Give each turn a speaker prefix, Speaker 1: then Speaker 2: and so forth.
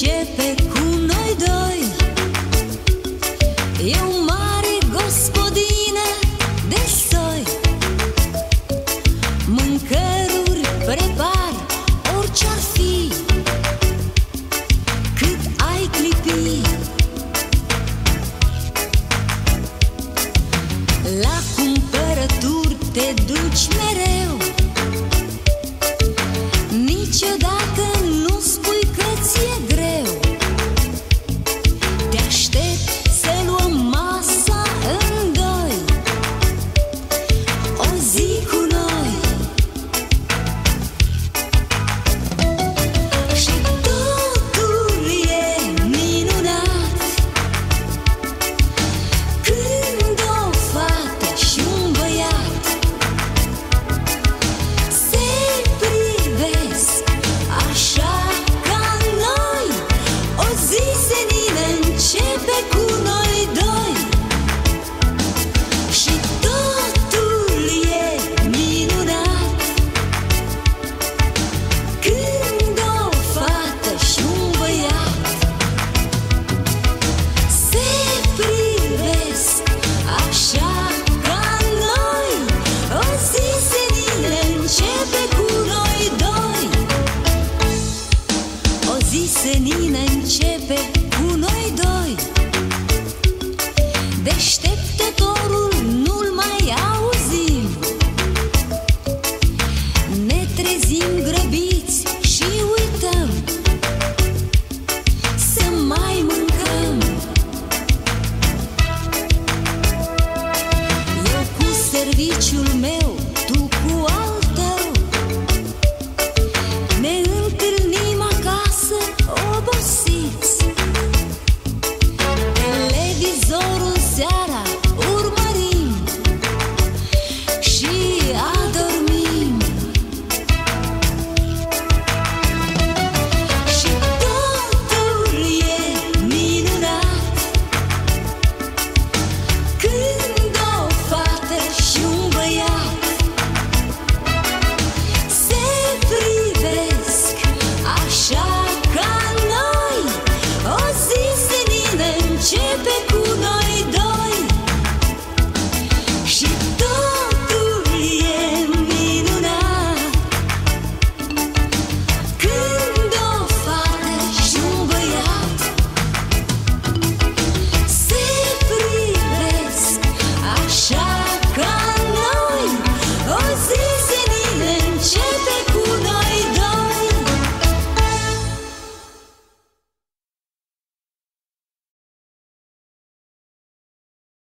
Speaker 1: începe cu noi doi. E o mare gospodină meu, tu cu al tău Ne întâlnim acasă obosiți. Televizorul seara urmărim. Și